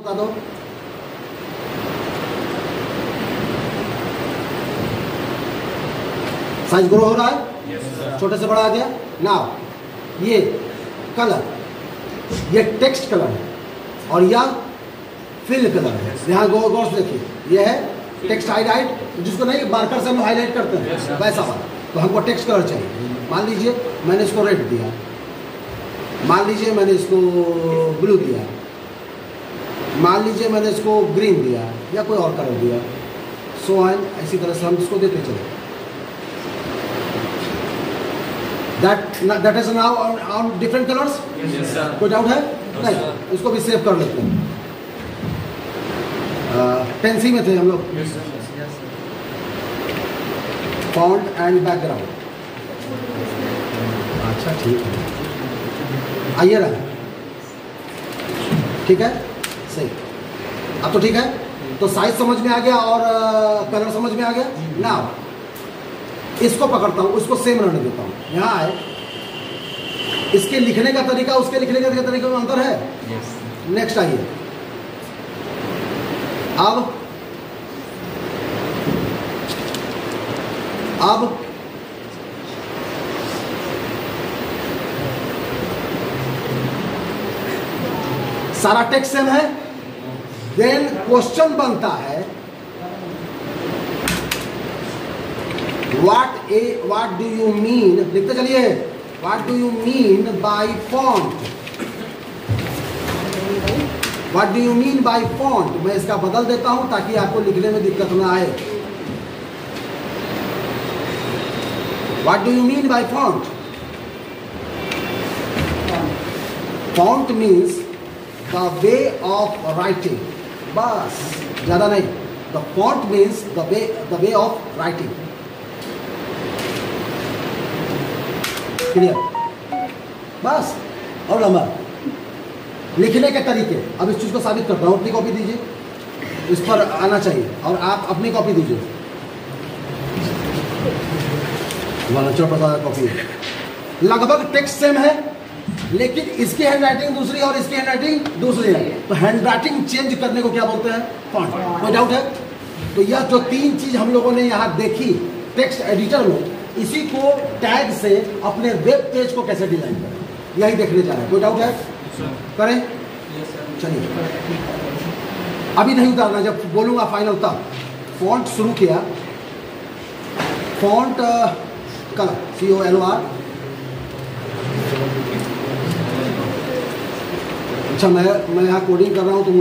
बता दो। Size grow हो रहा है? छोटे से बड़ा आ गया। नाउ ये कलर ये टेक्स्ट कलर है और यह फिल कलर है। यहाँ गौर गौर से देखिए। ये है टेक्स्ट हाईलाइट जिसको नहीं मार्कर से हम हाईलाइट करते हैं। Yes, वैसा वाला। तो हमको टेक्स्ट कलर चाहिए। मान लीजिए मैंने इसको रेड दिया। मान लीजिए मैंने इसको ब्लू दिया। मान लीजिए मैंने इसको ग्रीन दिया या कोई और कलर दिया सो एंड इसी तरह से हम इसको देते चले। That that is now on different colours कोई डाउट है? नहीं इसको भी सेव कर लेते हैं। पेन सी में थे हम लोग। फॉन्ट एंड बैकग्राउंड अच्छा ठीक है। आइए रहा। ठीक है? सही। अब तो ठीक है। तो साइज़ समझ में आ गया और कलर समझ में आ गया। ना इसको पकड़ता हूँ उसको सेम रहने देता हूँ। यहाँ आए। इसके लिखने का तरीका उसके लिखने का तरीके में अंतर है? नेक्स्ट आइए। अब अब सारा टेक्स्ट सेम है? देन क्वेश्चन बनता है what a what do you mean लिखते चलिए what do you mean by font what do you mean by font मैं इसका बदल देता हूँ ताकि आपको लिखने में दिक्कत ना आए। What do you mean by font font means the way of writing बस, ज़्यादा नहीं। The font means the way the way of writing clear बस, और लंबा लिखने के तरीके। अब इस चीज़ को साबित करता हूँ, अपनी कॉपी दीजिए। इस पर आना चाहिए, और आप अपनी कॉपी दीजिए। वाला प्रसाद कॉपी लगभग टेक्स्ट सेम है। लेकिन इसकी हैंड राइटिंग दूसरी और इसकी हैंड राइटिंग दूसरी है। तो हैंड राइटिंग चेंज करने को क्या बोलते हैं? फॉन्ट कोई डाउट है। तो यह जो तीन चीज़ हम लोगों ने यहाँ देखी टेक्स्ट एडिटर में इसी को टैग से अपने वेब पेज को कैसे डिज़ाइन करें? यही देखने जा रहे हैं। कोई डाउट है? करें? चलिए। अभी नहीं उतारना जब बोलूँगा फाइनल तब। फॉन्ट शुरू किया। Font colour C O L O R अच्छा मैं मैं यहाँ कोडिंग कर रहा हूँ तो मुझे